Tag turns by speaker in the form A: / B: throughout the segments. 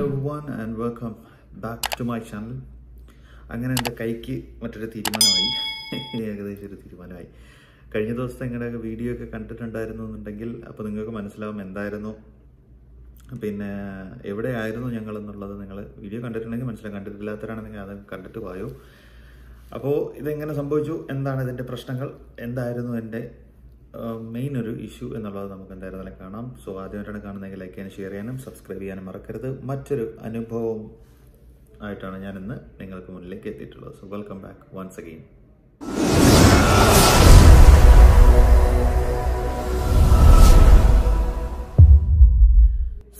A: Hello one and welcome back to my channel അങ്ങനെ എന്റെ കൈക്ക് മറ്റൊരു തീരുമാനമായി. ഏകദേശം ഒരു തീരുമാനമായി. കഴിഞ്ഞ ദിവസത്തെ നിങ്ങളുടെയൊക്കെ വീഡിയോ ഒക്കെ കണ്ടിട്ടുണ്ടായിരുന്നു എന്നുണ്ടെങ്കിൽ അപ്പോൾ നിങ്ങൾക്ക് മനസ്സിലാവും എന്തായിരുന്നു. പിന്നെ എവിടെയായിരുന്നു ഞങ്ങൾ എന്നുള്ളത് നിങ്ങൾ വീഡിയോ കണ്ടിട്ടുണ്ടെങ്കിൽ മനസ്സിലാവും. കണ്ടിട്ടില്ലാത്തവരാണെങ്കിൽ അത് കണ്ടിട്ട് പോയോ അപ്പോൾ ഇതെങ്ങനെ സംഭവിച്ചു? എന്താണ് ഇതിന്റെ പ്രശ്നങ്ങൾ? എന്തായിരുന്നു എന്റെ മെയിൻ ഒരു ഇഷ്യൂ എന്നുള്ളത് നമുക്ക് എന്തായാലും തന്നെ കാണാം. സോ ആദ്യമായിട്ടാണ് കാണുന്നതെങ്കിൽ ലൈക്ക് ചെയ്യാനും ഷെയർ ചെയ്യാനും സബ്സ്ക്രൈബ് ചെയ്യാനും മറക്കരുത്. മറ്റൊരു അനുഭവം ആയിട്ടാണ് ഞാൻ ഇന്ന് നിങ്ങൾക്ക് മുന്നിലേക്ക് എത്തിയിട്ടുള്ളത്. So welcome back once again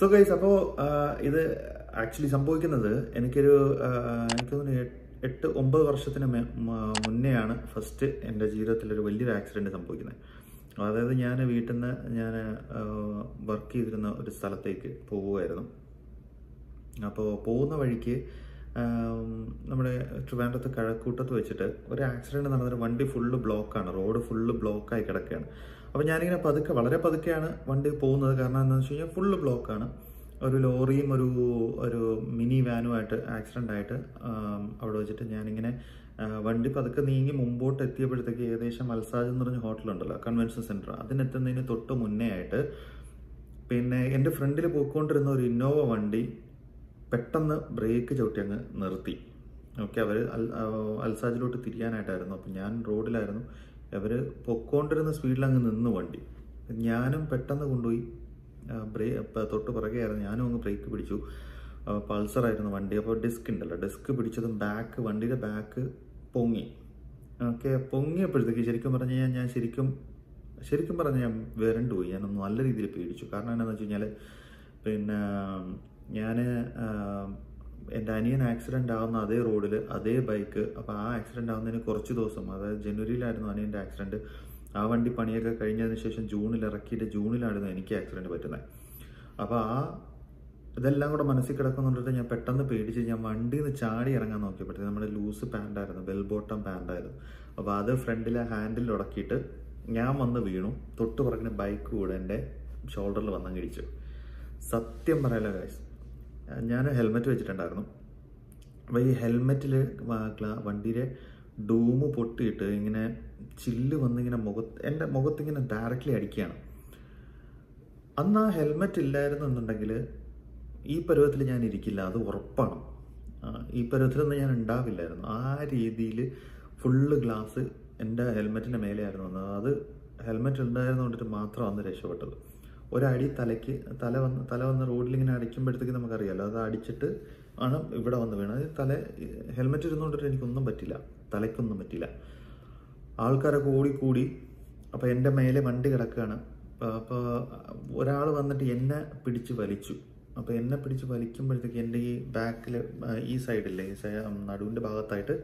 A: so guys അപ്പോൾ ഇത് ആക്ച്വലി സംഭവിക്കുന്നത് എനിക്കൊരു എനിക്ക് തോന്നുന്നു എട്ട് ഒമ്പത് വർഷത്തിന് മുന്നെയാണ് ഫസ്റ്റ് എന്റെ ജീവിതത്തിൽ ഒരു വലിയൊരു ആക്സിഡന്റ് സംഭവിക്കുന്നത്. അതായത് ഞാൻ വീട്ടിൽ നിന്ന് ഞാൻ വർക്ക് ചെയ്തിരുന്ന ഒരു സ്ഥലത്തേക്ക് പോവുമായിരുന്നു അപ്പോൾ പോകുന്ന വഴിക്ക് നമ്മുടെ ട്രിവാൻഡ്രത്ത് കഴക്കൂട്ടത്ത് വെച്ചിട്ട് ഒരു ആക്സിഡന്റ് നടന്നൊരു വണ്ടി ഫുള്ള് ബ്ലോക്കാണ് റോഡ് ഫുള്ള് ബ്ലോക്കായി കിടക്കുകയാണ്. അപ്പോൾ ഞാനിങ്ങനെ പതുക്കെ വളരെ പതുക്കെയാണ് വണ്ടി പോകുന്നത്. കാരണം എന്താണെന്ന് വെച്ച് കഴിഞ്ഞാൽ ഫുള്ള് ബ്ലോക്കാണ് ഒരു ലോറിയും ഒരു ഒരു മിനി വാനുമായിട്ട് ആക്സിഡന്റ് ആയിട്ട് അവിടെ വെച്ചിട്ട് ഞാനിങ്ങനെ വണ്ടി പതുക്കെ നീങ്ങി മുമ്പോട്ട് എത്തിയപ്പോഴത്തേക്ക് ഏകദേശം മത്സാജ് എന്ന് പറഞ്ഞ ഹോട്ടലുണ്ടല്ലോ കൺവെൻഷൻ സെന്റർ അതിനെത്തുന്നതിന് തൊട്ട് മുന്നേ ആയിട്ട് പിന്നെ എന്റെ ഫ്രണ്ടിൽ പോയിക്കൊണ്ടിരുന്ന ഒരു ഇന്നോവ വണ്ടി പെട്ടെന്ന് ബ്രേക്ക് ചവിട്ടി അങ്ങ് നിർത്തി. ഓക്കെ അവർ അൽ അൽസാജിലോട്ട് തിരിയാനായിട്ടായിരുന്നു. അപ്പം ഞാൻ റോഡിലായിരുന്നു. അവർ പൊക്കോണ്ടിരുന്ന സ്പീഡിൽ അങ്ങ് നിന്ന് വണ്ടി. ഞാനും പെട്ടെന്ന് കൊണ്ടുപോയി. ബ്രേ തൊട്ട് പുറകെയായിരുന്നു ഞാനും അങ്ങ് ബ്രേക്ക് പിടിച്ചു. പൾസറായിരുന്നു വണ്ടി. അപ്പോൾ ഡിസ്ക് ഉണ്ടല്ലോ ഡിസ്ക് പിടിച്ചതും ബാക്ക് വണ്ടിയുടെ ബാക്ക് പൊങ്ങി. ഓക്കെ പൊങ്ങിയപ്പോഴത്തേക്ക് ശരിക്കും പറഞ്ഞു കഴിഞ്ഞാൽ ഞാൻ ശരിക്കും ശരിക്കും പറഞ്ഞാൽ ഞാൻ വരണ്ടു പോയി ഞാൻ നല്ല രീതിയിൽ പേടിച്ചു. കാരണം എന്താണെന്ന് വെച്ച് കഴിഞ്ഞാൽ പിന്നെ ഞാൻ എന്റെ അനിയൻ ആക്സിഡന്റ് ആവുന്ന അതേ റോഡിൽ അതേ ബൈക്ക് അപ്പോൾ ആ ആക്സിഡന്റ് ആവുന്നതിന് കുറച്ച് ദിവസം അതായത് ജനുവരിയിലായിരുന്നു അനിയന്റെ ആക്സിഡന്റ് ആ വണ്ടി പണിയൊക്കെ കഴിഞ്ഞതിന് ശേഷം ജൂണിൽ ഇറക്കിയിട്ട് ജൂണിലായിരുന്നു എനിക്ക് ആക്സിഡന്റ് പറ്റുന്നത്. അപ്പോൾ ആ ഇതെല്ലാം കൂടെ മനസ്സിൽ കിടക്കുന്നുണ്ടിട്ട് ഞാൻ പെട്ടെന്ന് പേടിച്ച് ഞാൻ വണ്ടിയിൽ നിന്ന് ചാടി ഇറങ്ങാൻ നോക്കിയപ്പോഴത്തേക്ക് നമ്മുടെ ലൂസ് പാന്റായിരുന്നു ബെൽ ബോട്ടം പാന്റായിരുന്നു. അപ്പോൾ അത് ഫ്രണ്ടിലെ ഹാൻഡിൽ ഉടക്കിയിട്ട് ഞാൻ വന്ന് വീണു. തൊട്ട് പുറകിന് ബൈക്ക് കൂടെ എന്റെ ഷോൾഡറിൽ വന്നങ്ങ് ഇടിച്ചു. സത്യം പറയാലോ ഗൈസ് ഞാൻ ഹെൽമെറ്റ് വെച്ചിട്ടുണ്ടായിരുന്നു. അപ്പോൾ ഈ ഹെൽമെറ്റിൽ വണ്ടിയിലെ ഡൂമ് പൊട്ടിയിട്ട് ഇങ്ങനെ ചില്ല് വന്നിങ്ങനെ മുഖത്ത് എന്റെ മുഖത്തിങ്ങനെ ഡയറക്റ്റ്ലി അടിക്കുകയാണ്. അന്ന് ആ ഹെൽമെറ്റ് ഇല്ലായിരുന്നു എന്നുണ്ടെങ്കിൽ ഈ പരുവത്തിൽ ഞാൻ ഇരിക്കില്ല അത് ഉറപ്പാണ്. ഈ പരുവത്തിലൊന്നും ഞാൻ ഉണ്ടാവില്ലായിരുന്നു. ആ രീതിയിൽ ഫുള്ള് ഗ്ലാസ് എന്റെ ഹെൽമെറ്റിന്റെ മേലെയായിരുന്നു വന്നത്. അത് ഹെൽമെറ്റ് ഉണ്ടായിരുന്നു കൊണ്ടിട്ട് മാത്രം അന്ന് രക്ഷപ്പെട്ടത്. ഒരടി തലയ്ക്ക് തല വന്ന് തല വന്ന് റോഡിൽ ഇങ്ങനെ അടിക്കുമ്പോഴത്തേക്ക് നമുക്കറിയാമല്ലോ അത് അടിച്ചിട്ട് ആണ് ഇവിടെ വന്ന് വീണത്. തല ഹെൽമെറ്റ് ഇരുന്നുകൊണ്ടിട്ട് എനിക്കൊന്നും പറ്റില്ല. തലയ്ക്കൊന്നും പറ്റില്ല. ആൾക്കാരൊക്കെ ഓടിക്കൂടി അപ്പോൾ എന്റെ മേലെ വണ്ടി കിടക്കുകയാണ്. അപ്പോൾ ഒരാൾ വന്നിട്ട് എന്നെ പിടിച്ച് വലിച്ചു. അപ്പോൾ എന്നെ പിടിച്ച് വലിക്കുമ്പോഴത്തേക്ക് എന്റെ ഈ ബാക്കിൽ ഈ സൈഡില്ലേ ഈ നടുവിന്റെ ഭാഗത്തായിട്ട്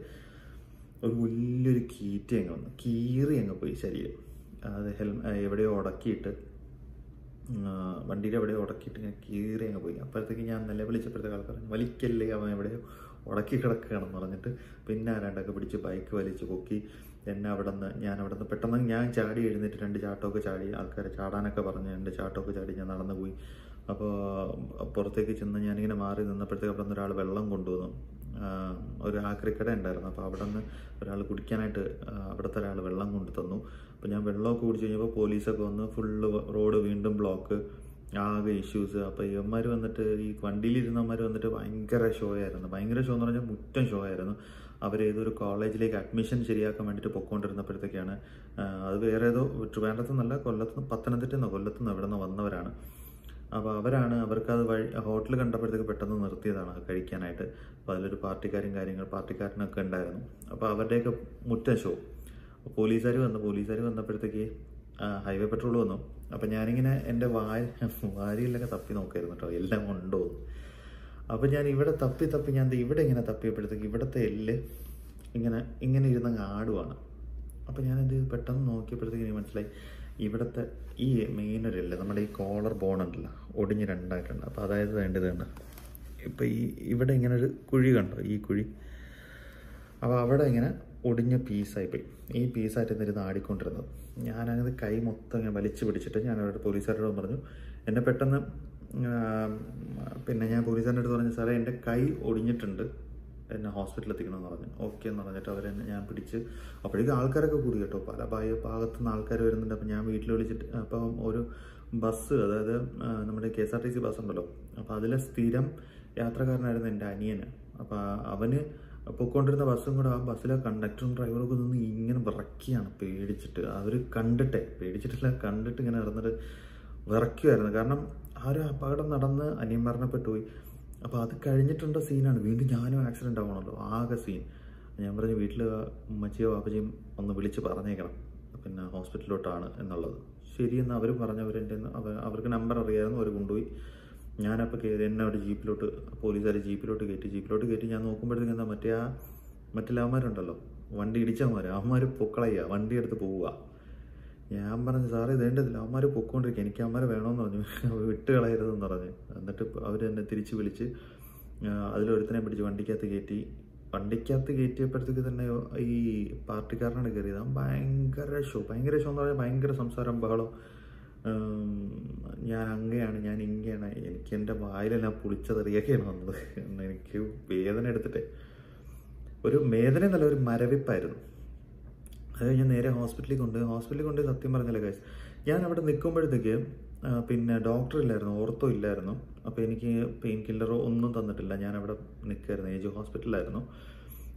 A: ഒരു വലിയൊരു കീറ്റ അങ്ങ് വന്നു. കീറി അങ്ങ് പോയി ശരീരം. അത് ഹെൽമ എവിടെയോ ഉടക്കിയിട്ട് വണ്ടിയുടെ എവിടെയോ ഉടക്കിയിട്ട് ഇങ്ങനെ കീറി അങ്ങ് പോയി. അപ്പോഴത്തേക്ക് ഞാൻ നിലവിളിച്ചപ്പോഴത്തേക്ക് ആൾക്കാർ പറഞ്ഞു വലിക്കല്ലേ അവൻ എവിടെയോ ഉടക്കി കിടക്കുകയാണെന്ന് പറഞ്ഞിട്ട് പിന്നെ ആരാണ്ടൊക്കെ പിടിച്ച് ബൈക്ക് വലിച്ച് പൊക്കി എന്നെ അവിടെ നിന്ന് ഞാൻ അവിടെ നിന്ന് പെട്ടെന്ന് ഞാൻ ചാടി എഴുന്നേറ്റ് രണ്ട് ചാട്ടമൊക്കെ ചാടി ആൾക്കാരെ ചാടാനൊക്കെ പറഞ്ഞ് രണ്ട് ചാട്ടമൊക്കെ ചാടി ഞാൻ നടന്നു പോയി അപ്പോൾ പുറത്തേക്ക് ചെന്ന് ഞാനിങ്ങനെ മാറി നിന്നപ്പോഴത്തേക്ക് അവിടെ നിന്ന് ഒരാൾ വെള്ളം കൊണ്ടുവന്നു. ഒരു ആക്രിക്കട ഉണ്ടായിരുന്നു. അപ്പോൾ അവിടെ നിന്ന് ഒരാൾ കുടിക്കാനായിട്ട് അവിടുത്തെ ഒരാൾ വെള്ളം കൊണ്ടു തന്നു അപ്പോൾ ഞാൻ വെള്ളമൊക്കെ കുടിച്ച് കഴിഞ്ഞപ്പോൾ പോലീസൊക്കെ വന്ന് ഫുള്ള് റോഡ് വീണ്ടും ബ്ലോക്ക് ആകെ ഇഷ്യൂസ് അപ്പോൾ ഇവന്മാർ വന്നിട്ട് ഈ വണ്ടിയിലിരുന്നവന്മാർ വന്നിട്ട് ഭയങ്കര ഷോ ആയിരുന്നു. ഭയങ്കര ഷോ എന്ന് പറഞ്ഞാൽ മുറ്റം ഷോ ആയിരുന്നു. അവർ ഏതൊരു കോളേജിലേക്ക് അഡ്മിഷൻ ശരിയാക്കാൻ വേണ്ടിയിട്ട് പൊക്കോണ്ടിരുന്നപ്പോഴത്തേക്കാണ് അത് വേറെ ഏതോ വേണ്ടത്തുനിന്നല്ല നിന്നല്ല കൊല്ലത്ത് നിന്ന് പത്തനംതിട്ട എവിടെ നിന്ന് വന്നവരാണ്. അപ്പോൾ അവരാണ് അവർക്ക് അത് വഴി ഹോട്ടൽ കണ്ടപ്പോഴത്തേക്ക് പെട്ടെന്ന് നിർത്തിയതാണ് കഴിക്കാനായിട്ട്. അപ്പോൾ അതിലൊരു പാർട്ടിക്കാരും കാര്യങ്ങൾ പാർട്ടിക്കാരനൊക്കെ ഉണ്ടായിരുന്നു. അപ്പോൾ അവരുടെയൊക്കെ മുറ്റം ഷോ പോലീസുകാർ വന്നു. പോലീസുകാർ വന്നപ്പോഴത്തേക്ക് ഹൈവേ പെട്രോൾ വന്നു. അപ്പം ഞാനിങ്ങനെ എന്റെ വാരി വാരിയിലൊക്കെ തപ്പി നോക്കായിരുന്നു കേട്ടോ. എല്ലാം ഉണ്ടോ അപ്പോൾ അപ്പം ഞാൻ ഇവിടെ തപ്പി തപ്പി ഞാൻ ഇവിടെ ഇങ്ങനെ തപ്പിയപ്പോഴത്തേക്ക് ഇവിടുത്തെ എല്ല് ഇങ്ങനെ ഇങ്ങനെ ഇരുന്നങ്ങ് ആടുവാണ്. അപ്പോൾ ഞാൻ എന്ത് പെട്ടെന്ന് നോക്കിയപ്പോഴത്തേക്ക് എനിക്ക് മനസ്സിലായി. ഇവിടുത്തെ ഈ ഒരു നമ്മുടെ ഈ കോളർ ബോൺ ഉണ്ടല്ലോ ഒടിഞ്ഞ് രണ്ടായിട്ടുണ്ട്. അപ്പോൾ അതായത് വേണ്ടത് കണ്ട? ഇപ്പം ഈ ഇവിടെ ഇങ്ങനെ ഒരു കുഴി കണ്ടോ? ഈ കുഴി. അപ്പോൾ അവിടെ ഇങ്ങനെ ഒടിഞ്ഞ പീസായി പോയി. ഈ പീസായിട്ട് എന്നിരുന്ന് ആടിക്കൊണ്ടിരുന്നത്. ഞാനത് കൈ മൊത്തം ഇങ്ങനെ വലിച്ചു പിടിച്ചിട്ട് ഞാൻ അവരുടെ പോലീസുകാരോട് പറഞ്ഞു എന്നെ പെട്ടെന്ന് പിന്നെ ഞാൻ പോലീസുകാരന്റെ അടുത്ത് പറഞ്ഞു സാറേ എന്റെ കൈ ഒടിഞ്ഞിട്ടുണ്ട്. എന്നെ ഹോസ്പിറ്റലിൽ എത്തിക്കണമെന്ന് പറഞ്ഞു. ഓക്കെ എന്ന് പറഞ്ഞിട്ട് അവരെ ഞാൻ പിടിച്ച് അപ്പോഴേക്കും ആൾക്കാരൊക്കെ കൂടി കേട്ടോ. പല ഭാഗ ഭാഗത്തു നിന്ന് ആൾക്കാർ വരുന്നുണ്ട്. അപ്പം ഞാൻ വീട്ടിൽ വിളിച്ചിട്ട് അപ്പം ഒരു ബസ് അതായത് നമ്മുടെ K S R T C bus ഉണ്ടല്ലോ അപ്പം അതിലെ സ്ഥിരം യാത്രക്കാരനായിരുന്നു എന്റെ അനിയന് അപ്പം അവന് പൊയ്ക്കൊണ്ടിരുന്ന ബസ്സും കൂടെ ആ ബസ്സിലെ കണ്ടക്ടറും ഡ്രൈവറും ഒക്കെ നിന്ന് ഇങ്ങനെ വിറക്കിയാണ് പേടിച്ചിട്ട്. അവർ കണ്ടിട്ടേ പേടിച്ചിട്ടില്ല കണ്ടിട്ട് ഇങ്ങനെ നടന്നിട്ട് വിറയ്ക്കുമായിരുന്നു കാരണം ആ ഒരു അപകടം നടന്ന് അനിയൻ മരണപ്പെട്ടു പോയി. അപ്പോൾ അത് കഴിഞ്ഞിട്ടുള്ള സീനാണ്. വീണ്ടും ഞാനും ആക്സിഡന്റ് ആവണമല്ലോ ആകെ സീൻ ഞാൻ പറഞ്ഞു വീട്ടിൽ ഉമ്മച്ചിയോ പാപ്പച്ചിയും ഒന്ന് വിളിച്ച് പറഞ്ഞേക്കണം. പിന്നെ ഹോസ്പിറ്റലിലോട്ടാണ് എന്നുള്ളത്. ശരിയെന്ന് അവരും പറഞ്ഞു അവരെന്റെ അവർക്ക് നമ്പർ അറിയാമെന്ന് അവർ കൊണ്ടുപോയി. ഞാനപ്പോൾ കയറി എന്നെ അവിടെ ജീപ്പിലോട്ട് പോലീസുകാർ ജീപ്പിലോട്ട് കയറ്റി. ജീപ്പിലോട്ട് കയറ്റി ഞാൻ നോക്കുമ്പോഴത്തേക്കും എന്താ മറ്റേ ആ മറ്റുള്ള അവന്മാരുണ്ടല്ലോ വണ്ടി ഇടിച്ചവന്മാർ അവന്മാർ പൊക്കളയ്യ വണ്ടി എടുത്ത് പോവുക. ഞാൻ പറഞ്ഞു സാറേ ഇതേണ്ടതില്ല അവന്മാർ പൊക്കോണ്ടിരിക്കുക എനിക്ക് അവന്മാരെ വേണമെന്ന് പറഞ്ഞു. വിട്ട് കളയരുതെന്ന് പറഞ്ഞു. എന്നിട്ട് അവർ എന്നെ തിരിച്ച് വിളിച്ച് അതിലൊരുത്തനെ പിടിച്ച് വണ്ടിക്കകത്ത് കയറ്റി വണ്ടിക്കകത്ത് കയറ്റിയപ്പോഴത്തേക്ക് തന്നെ ഈ പാർട്ടിക്കാരനാണ് കയറിയത്. അവൻ ഭയങ്കര ഷോ ഭയങ്കര ഷോ എന്ന് പറഞ്ഞാൽ ഭയങ്കര സംസാരം ബഹളം. ഞാൻ അങ്ങയാണ് ഞാൻ ഇങ്ങയാണ്. എനിക്ക് എന്റെ വായിലെല്ലാം പുളിച്ചതെറിയൊക്കെയാണ് വന്നത്. എന്ന് എനിക്ക് വേദന എടുത്തിട്ട്. ഒരു വേദന എന്നല്ല ഒരു മരവിപ്പായിരുന്നു. അത് കഴിഞ്ഞ് നേരെ ഹോസ്പിറ്റലിൽ കൊണ്ട് ഹോസ്പിറ്റലിൽ കൊണ്ട് സത്യം പറഞ്ഞില്ല കാശ് ഞാൻ അവിടെ നിൽക്കുമ്പോഴത്തേക്ക് പിന്നെ ഡോക്ടർ ഇല്ലായിരുന്നു ഓർത്തോ ഇല്ലായിരുന്നു. അപ്പോൾ എനിക്ക് പെയിൻ കില്ലറോ ഒന്നും തന്നിട്ടില്ല. ഞാൻ അവിടെ നിൽക്കായിരുന്നു ഏജ് ഹോസ്പിറ്റലിലായിരുന്നു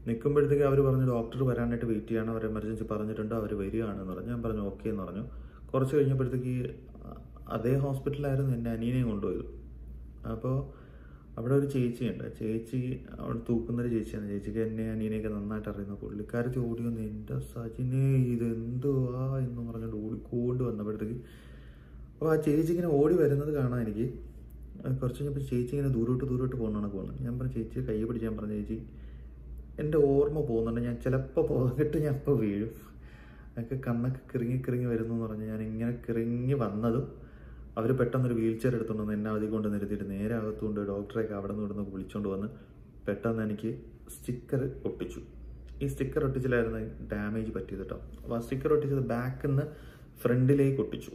A: നിൽക്കുമ്പോഴത്തേക്ക് അവർ പറഞ്ഞു ഡോക്ടർ വരാനായിട്ട് വെയിറ്റ് ചെയ്യണം. അവർ എമർജൻസി പറഞ്ഞിട്ടുണ്ട്. അവർ വരികയാണെന്ന് പറഞ്ഞു. ഞാൻ പറഞ്ഞു ഓക്കെ എന്ന് പറഞ്ഞു. കുറച്ച് കഴിഞ്ഞപ്പോഴത്തേക്ക് അതേ ഹോസ്പിറ്റലായിരുന്നു എന്റെ അനിയനെയും കൊണ്ടുപോയത്. അപ്പോൾ അവിടെ ഒരു ചേച്ചിയുണ്ട് ചേച്ചി അവിടെ തൂക്കുന്നൊരു ചേച്ചിയാണ്. ചേച്ചിക്ക് എന്നെ അനിയനെയൊക്കെ നന്നായിട്ട് അറിയുന്ന പുള്ളിക്കാരത്തി ഓടി വന്ന് എന്റെ സജിനെ ഇതെന്തുവാ എന്ന് പറഞ്ഞുകൊണ്ട് ഓടിക്കൊണ്ട് വന്നപ്പോഴത്തേക്ക് അപ്പോൾ ആ ചേച്ചി ഇങ്ങനെ ഓടി വരുന്നത് കാണാൻ എനിക്ക്. കുറച്ച് കഴിഞ്ഞപ്പോൾ ചേച്ചി ഇങ്ങനെ ദൂരോട്ട് ദൂരോട്ട് പോകുന്നതാണ് പോകുന്നത്. ഞാൻ പറഞ്ഞു ചേച്ചി കൈ ഞാൻ പറഞ്ഞു ചേച്ചി എന്റെ ഓർമ്മ പോകുന്നുണ്ട്. ഞാൻ ചിലപ്പോൾ പോകിട്ട് ഞാൻ ഇപ്പോൾ വീഴും. എനിക്ക് കണ്ണൊക്കെ കിറങ്ങി കിറങ്ങി വരുന്നു എന്ന് പറഞ്ഞ് ഞാൻ ഇങ്ങനെ കിറങ്ങി വന്നതും അവർ പെട്ടെന്നൊരു വീൽ ചെയർ എടുത്തുകൊണ്ട് വന്ന് എന്നെ അതി കൊണ്ട് നേരെ അകത്തുകൊണ്ട് ഡോക്ടറെയൊക്കെ അവിടെ നിന്ന് ഇവിടുന്ന് വിളിച്ചുകൊണ്ട് വന്ന് പെട്ടെന്ന് എനിക്ക് സ്റ്റിക്കർ ഒട്ടിച്ചു. ഈ സ്റ്റിക്കർ ഒട്ടിച്ചിലായിരുന്നു ഡാമേജ് പറ്റിയത് കേട്ടോ അപ്പോൾ ആ സ്റ്റിക്കർ ഒട്ടിച്ചത് ബാക്കിൽ നിന്ന് ഫ്രണ്ടിലേക്ക് ഒട്ടിച്ചു.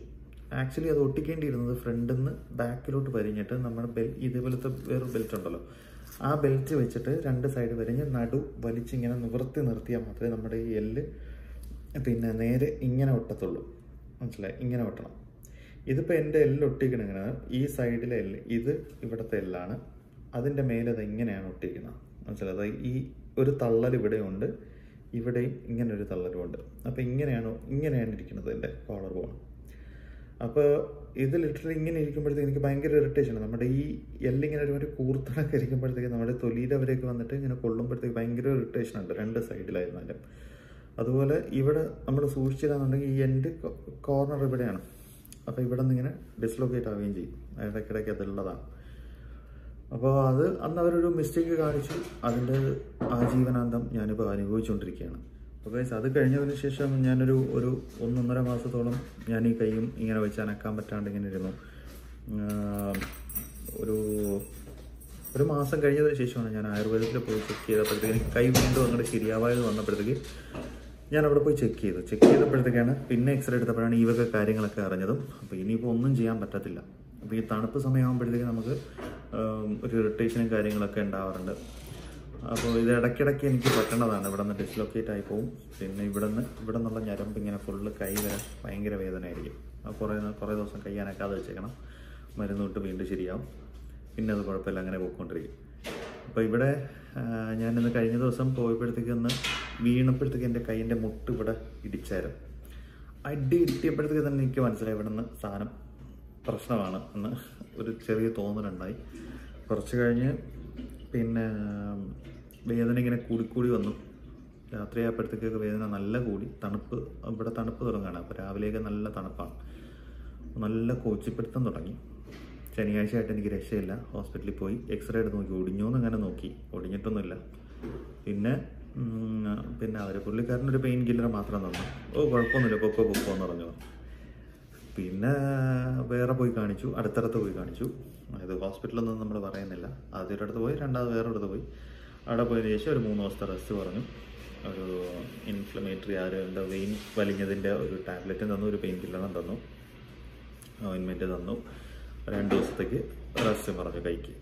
A: ആക്ച്വലി അത് ഒട്ടിക്കേണ്ടിയിരുന്നത് ഫ്രണ്ടിൽ നിന്ന് ബാക്കിലോട്ട് വരിഞ്ഞിട്ട് നമ്മുടെ ബെൽ ഇതേപോലത്തെ വേറൊരു ബെൽറ്റ് ഉണ്ടല്ലോ. ആ ബെൽറ്റ് വെച്ചിട്ട് രണ്ട് സൈഡ് വരിഞ്ഞ് നടു വലിച്ചിങ്ങനെ നിവർത്തി നിർത്തിയാൽ മാത്രമേ നമ്മുടെ ഈ എല്ല് പിന്നെ നേരെ ഇങ്ങനെ ഒട്ടത്തുള്ളൂ. മനസ്സിലായി? ഇങ്ങനെ ഒട്ടണം. ഇതിപ്പോൾ എന്റെ എല്ല് ഒട്ടിക്കണം ഇങ്ങനെ ഈ സൈഡിലെ എല്ല് ഇത് ഇവിടുത്തെ എല്ലാണ് അതിന്റെ മേലെ അത് ഇങ്ങനെയാണ് ഒട്ടിക്കുന്നത്. മനസ്സിലായത് ഈ ഒരു തള്ളൽ ഇവിടെയുണ്ട്. ഇവിടെയും ഇങ്ങനെ ഒരു തള്ളലും ഉണ്ട് അപ്പോൾ ഇങ്ങനെയാണോ ഇങ്ങനെയാണ് ഇരിക്കുന്നത് എന്റെ കോളർ ബോൺ അപ്പോൾ ഇത് ലിറ്ററലി ഇങ്ങനെ ഇരിക്കുമ്പോഴത്തേക്ക് എനിക്ക് ഭയങ്കര ഇറിറ്റേഷൻ നമ്മുടെ ഈ എല്ലിങ്ങനെ ഒരു ഒരു കൂർത്തണൊക്കെ ഇരിക്കുമ്പോഴത്തേക്ക് നമ്മുടെ തൊലിയുടെ അവരെയൊക്കെ വന്നിട്ട് ഇങ്ങനെ കൊള്ളുമ്പോഴത്തേക്ക് ഭയങ്കര ഇറിറ്റേഷൻ ഉണ്ട് രണ്ട് സൈഡിലായിരുന്നാലും അതുപോലെ ഇവിടെ നമ്മൾ സൂക്ഷിച്ചില്ലാന്നുണ്ടെങ്കിൽ ഈ എന്റെ കോർണർ ഇവിടെയാണ്. അപ്പോൾ ഇവിടെ നിന്ന് ഇങ്ങനെ ഡിസ്ലൊക്കേറ്റ് ആവുകയും ചെയ്യും. ഇടയ്ക്കിടയ്ക്ക് അതുള്ളതാണ്. അപ്പോൾ അത് അന്ന് അവരൊരു മിസ്റ്റേക്ക് കാണിച്ചു. അതിന്റെ ആജീവനാന്തം ഞാനിപ്പോൾ അനുഭവിച്ചുകൊണ്ടിരിക്കുകയാണ്. അപ്പോൾ അത് കഴിഞ്ഞതിന് ശേഷം ഞാനൊരു ഒരു ഒന്നൊന്നര മാസത്തോളം ഞാൻ ഈ കൈയും ഇങ്ങനെ വെച്ച് അനക്കാൻ പറ്റാണ്ട് ഇങ്ങനെ ഇരുന്നു. ഒരു ഒരു മാസം കഴിഞ്ഞതിന് ശേഷമാണ് ഞാൻ ആയുർവേദത്തിൽ പോയി ചെക്ക് ചെയ്തപ്പോഴത്തേക്ക് കൈ വീണ്ടും അങ്ങോട്ട് ശരിയാവായത് വന്നപ്പോഴത്തേക്ക് ഞാൻ അവിടെ പോയി ചെക്ക് ചെയ്തു. ചെക്ക് ചെയ്തപ്പോഴത്തേക്കാണ് പിന്നെ എക്സ്റേ എടുത്തപ്പോഴാണ് ഈ വക കാര്യങ്ങളൊക്കെ അറിഞ്ഞതും. അപ്പോൾ ഇനിയിപ്പോൾ ഒന്നും ചെയ്യാൻ പറ്റത്തില്ല. അപ്പോൾ ഈ തണുപ്പ് സമയമാകുമ്പോഴത്തേക്ക് നമുക്ക് ഒരു ഇറിറ്റേഷനും കാര്യങ്ങളൊക്കെ ഉണ്ടാവാറുണ്ട്. അപ്പോൾ ഇത് ഇടയ്ക്കിടയ്ക്ക് എനിക്ക് പറ്റണതാണ്. ഇവിടെ നിന്ന് ഡിസ്ലൊക്കേറ്റ് ആയി പോകും പിന്നെ ഇവിടെ നിന്ന് ഇവിടെ നിന്നുള്ള ഞരമ്പ് ഇങ്ങനെ ഫുള്ള് കൈ വരെ ഭയങ്കര വേദനയായിരിക്കും. കുറേ കുറേ ദിവസം കയ്യാനൊക്കെ അത് വെച്ചേക്കണം. മരുന്ന് തൊട്ട് വീണ്ടും ശരിയാവും. പിന്നെ അത് കുഴപ്പമില്ല അങ്ങനെ പോയിക്കൊണ്ടിരിക്കും. അപ്പോൾ ഇവിടെ ഞാനിന്ന് കഴിഞ്ഞ ദിവസം പോയപ്പോഴത്തേക്ക് ഒന്ന് വീണപ്പോഴത്തേക്ക് എന്റെ കൈയിന്റെ മുട്ട് ഇവിടെ ഇടിച്ചായിരുന്നു. അടി ഇട്ടിയപ്പോഴത്തേക്ക് തന്നെ എനിക്ക് മനസ്സിലായി ഇവിടെ നിന്ന് സാധനം പ്രശ്നമാണ് എന്ന് ഒരു ചെറിയ തോന്നലുണ്ടായി. കുറച്ച് കഴിഞ്ഞ് പിന്നെ വേദന ഇങ്ങനെ കൂടിക്കൂടി വന്നു. രാത്രിയായപ്പോഴത്തേക്കൊക്കെ വേദന നല്ല കൂടി. തണുപ്പ് ഇവിടെ തണുപ്പ് തുടങ്ങുകയാണ്. അപ്പോൾ രാവിലെയൊക്കെ നല്ല തണുപ്പാണ്. നല്ല കോച്ചിപ്പിടുത്തം തുടങ്ങി. ശനിയാഴ്ച ആയിട്ട് എനിക്ക് രക്ഷയില്ല. ഹോസ്പിറ്റലിൽ പോയി. എക്സ്റേ എടുത്ത് നോക്കി. ഒടിഞ്ഞോന്ന് അങ്ങനെ നോക്കി. ഒടിഞ്ഞിട്ടൊന്നുമില്ല. പിന്നെ പിന്നെ അവർ പുള്ളിക്കാരനൊരു പെയിൻ കില്ലർ മാത്രം തന്നു. ഓ കുഴപ്പമൊന്നുമില്ല പൊക്കോ പൊക്കോ എന്ന് പറഞ്ഞു. പിന്നെ വേറെ പോയി കാണിച്ചു അടുത്തടുത്ത് പോയി കാണിച്ചു. അതായത് ഹോസ്പിറ്റലൊന്നും നമ്മൾ പറയുന്നില്ല. ആദ്യൊരിടത്ത് പോയി രണ്ടാമത് വേറെ അടുത്ത് പോയി. അവിടെ പോയതിന് ശേഷം ഒരു മൂന്ന് ദിവസത്തെ റെസ്റ്റ് പറഞ്ഞു. ഒരു ഇൻഫ്ലമേറ്ററി എന്താ വെയിൻ വലിഞ്ഞതിന്റെ ഒരു ടാബ്ലറ്റും തന്നു ഒരു പെയിൻ കില്ലറും തന്നു. ഓയിൻമെന്റ് തന്നു. രണ്ട് ദിവസത്തേക്ക് റെസ്റ്റ് പറഞ്ഞു കൈക്ക്.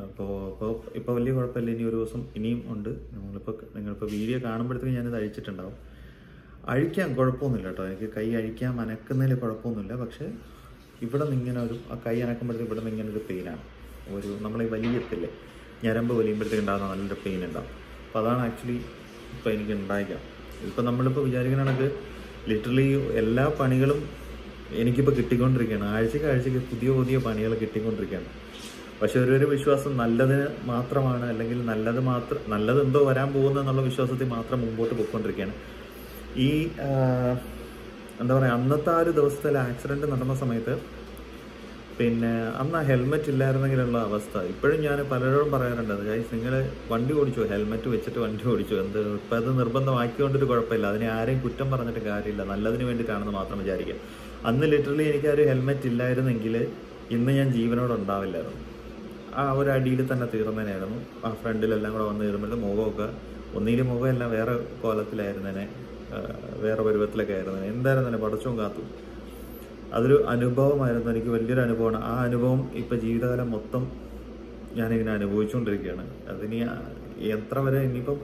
A: അപ്പോൾ ഇപ്പോൾ ഇപ്പോൾ വലിയ കുഴപ്പമില്ല. ഇനി ഒരു ദിവസം ഇനിയും ഉണ്ട്. നിങ്ങളിപ്പോൾ നിങ്ങളിപ്പോൾ വീഡിയോ കാണുമ്പോഴത്തേക്ക് ഞാനിത് അഴിച്ചിട്ടുണ്ടാവും. അഴിക്കാൻ കുഴപ്പമൊന്നുമില്ല കേട്ടോ. എനിക്ക് കൈ അഴിക്കാൻ അനക്കുന്നതിൽ കുഴപ്പമൊന്നുമില്ല. പക്ഷേ ഇവിടെ നിന്ന് ഇങ്ങനെ ഒരു ആ കൈ അനക്കുമ്പോഴത്തേക്ക് ഇവിടെ നിന്ന് ഇങ്ങനെ ഒരു പെയിനാണ് ഒരു നമ്മൾ ഈ വലിയത്തില്ലേ ഞരമ്പ് വലിയുമ്പോഴത്തേക്ക് ഉണ്ടാകുന്ന നല്ലൊരു പെയിൻ ഉണ്ടാവും. അപ്പോൾ അതാണ് ആക്ച്വലി ഇപ്പോൾ എനിക്ക് ഉണ്ടായിരിക്കാം ഇപ്പോൾ നമ്മളിപ്പോൾ വിചാരിക്കുന്ന കണക്ക് ലിറ്ററലി എല്ലാ പണികളും എനിക്കിപ്പോൾ കിട്ടിക്കൊണ്ടിരിക്കുകയാണ്. ആഴ്ചക്ക് ആഴ്ചക്ക് പുതിയ പുതിയ പണികൾ കിട്ടിക്കൊണ്ടിരിക്കുകയാണ്. പക്ഷെ ഒരു ഒരു വിശ്വാസം നല്ലതിന് മാത്രമാണ് അല്ലെങ്കിൽ നല്ലത് മാത്രം നല്ലത് എന്തോ വരാൻ പോകുന്ന എന്നുള്ള വിശ്വാസത്തിൽ മാത്രം മുമ്പോട്ട് പോയിക്കൊണ്ടിരിക്കുകയാണ്. ഈ എന്താ പറയുക അന്നത്തെ ആ ഒരു ദിവസത്തിൽ ആക്സിഡന്റ് നടന്ന സമയത്ത് പിന്നെ അന്ന് ആ ഹെൽമെറ്റ് ഇല്ലായിരുന്നെങ്കിലുള്ള അവസ്ഥ. ഇപ്പോഴും ഞാൻ പലരോടും പറയാറുണ്ട് ഗൈസ് നിങ്ങൾ വണ്ടി ഓടിച്ചു? ഹെൽമെറ്റ് വെച്ചിട്ട് വണ്ടി ഓടിച്ചു? എന്ത് ഇപ്പം അത് നിർബന്ധമാക്കിക്കൊണ്ടൊരു കുഴപ്പമില്ല. അതിനെ ആരെയും കുറ്റം പറഞ്ഞിട്ട് കാര്യമില്ല. നല്ലതിന് വേണ്ടിയിട്ടാണെന്ന് മാത്രം വിചാരിക്കുക. അന്ന് ലിറ്ററലി എനിക്ക് ആ ഒരു ഹെൽമെറ്റ് ഇല്ലായിരുന്നെങ്കിൽ ഇന്ന് ഞാൻ ജീവനോട് ഉണ്ടാവില്ലായിരുന്നു. ആ ഒരു അടിയിൽ തന്നെ തീർന്നതിനായിരുന്നു. ആ ഫ്രണ്ടിലെല്ലാം കൂടെ വന്ന് തീരുമ്പോൾ മുഖമൊക്കെ ഒന്നിലും മുഖമെല്ലാം വേറെ കോലത്തിലായിരുന്നേനെ വേറെ പരുവത്തിലൊക്കെ ആയിരുന്നേനെ എന്തായിരുന്നേനെ പടച്ചവും കാത്തു. അതൊരു അനുഭവമായിരുന്നു. എനിക്ക് വലിയൊരു അനുഭവമാണ്. ആ അനുഭവം ഇപ്പം ജീവിതകാലം മൊത്തം ഞാനിങ്ങനെ അനുഭവിച്ചുകൊണ്ടിരിക്കുകയാണ്. അതിനി എത്ര വരെ ഇനിയിപ്പം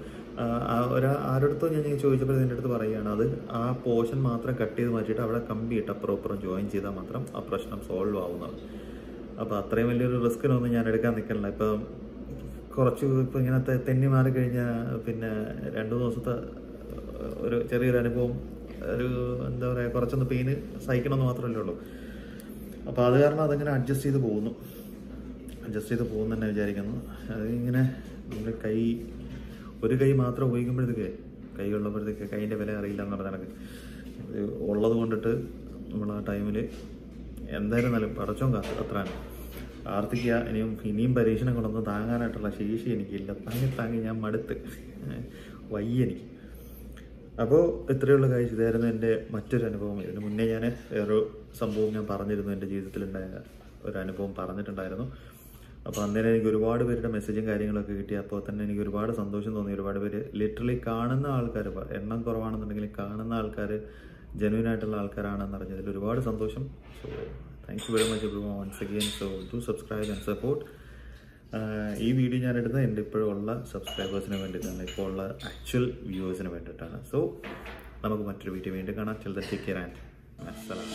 A: ഒരാ ആരടുത്തും ഞാൻ ചോദിച്ചപ്പോൾ എന്റെ അടുത്ത് പറയുകയാണ് അത് ആ പോർഷൻ മാത്രം കട്ട് ചെയ്ത് മാറ്റിയിട്ട് അവിടെ കമ്പി ഇട്ട് അപ്പുറം അപ്പുറം ജോയിൻ ചെയ്താൽ മാത്രം ആ പ്രശ്നം സോൾവ് ആവുന്നതാണ്. അപ്പോൾ അത്രയും വലിയൊരു റിസ്ക്കിനൊന്നും ഞാൻ എടുക്കാൻ നിൽക്കണില്ല. ഇപ്പം കുറച്ച് ഇപ്പം ഇങ്ങനെ തെന്നി മാറി കഴിഞ്ഞാൽ പിന്നെ രണ്ട് ദിവസത്തെ ഒരു ചെറിയൊരു അനുഭവം ഒരു എന്താ പറയുക കുറച്ചൊന്ന് പെയിന് സഹിക്കണമെന്ന് മാത്രമല്ലേ ഉള്ളൂ. അപ്പോൾ അത് കാരണം അതങ്ങനെ അഡ്ജസ്റ്റ് ചെയ്ത് പോകുന്നു. അഡ്ജസ്റ്റ് ചെയ്ത് പോകുന്നു തന്നെ വിചാരിക്കുന്നു. അതിങ്ങനെ നമ്മുടെ കൈ ഒരു കൈ മാത്രം ഉപയോഗിക്കുമ്പോഴത്തേക്ക് കൈ ഉള്ളപ്പോഴത്തേക്ക് കൈയിന്റെ വില അറിയില്ല എന്ന് പറഞ്ഞ കണക്ക്. ഉള്ളത് കൊണ്ടിട്ട് നമ്മൾ ആ ടൈമിൽ എന്തായിരുന്നാലും പടച്ചോൻ കാത്ത് അത്രയാണ് ആർത്തിക്കുക ഇനിയും ഇനിയും പരീക്ഷണം കൊണ്ടൊന്നും താങ്ങാനായിട്ടുള്ള ശേഷി എനിക്കില്ല. താങ്ങി താങ്ങി ഞാൻ മടുത്ത്. വയ്യ എനിക്ക്. അപ്പോൾ ഇത്രയുള്ള കാഴ്ച ഇതായിരുന്നു എന്റെ മറ്റൊരു അനുഭവം. ഇതിന് മുന്നേ ഞാൻ വേറൊരു സംഭവം ഞാൻ പറഞ്ഞിരുന്നു എന്റെ ജീവിതത്തിലുണ്ടായ ഒരു അനുഭവം പറഞ്ഞിട്ടുണ്ടായിരുന്നു. അപ്പോൾ അന്നേരം എനിക്ക് ഒരുപാട് പേരുടെ മെസ്സേജും കാര്യങ്ങളൊക്കെ കിട്ടി. അപ്പോൾ തന്നെ എനിക്ക് ഒരുപാട് സന്തോഷം തോന്നി. ഒരുപാട് പേര് ലിറ്ററലി കാണുന്ന ആൾക്കാർ എണ്ണം കുറവാണെന്നുണ്ടെങ്കിൽ കാണുന്ന ആൾക്കാർ ജെനുവിൻ ആയിട്ടുള്ള ആൾക്കാരാണെന്ന് അറിഞ്ഞതിൽ ഒരുപാട് സന്തോഷം. So thank you very much every once again so do subscribe and support ഈ വീഡിയോ ഞാൻ എടുത്തത് എന്റെ ഇപ്പോഴുള്ള സബ്സ്ക്രൈബേഴ്സിന് വേണ്ടിയിട്ടാണ്. ഇപ്പോൾ ഉള്ള ആക്ച്വൽ വ്യൂവേഴ്സിന് വേണ്ടിയിട്ടാണ്. സോ നമുക്ക് മറ്റൊരു വീഡിയോ വീണ്ടും കാണാം. ചിലത് ടേക്ക് കെയർ ആൻഡ് അസ്സലാം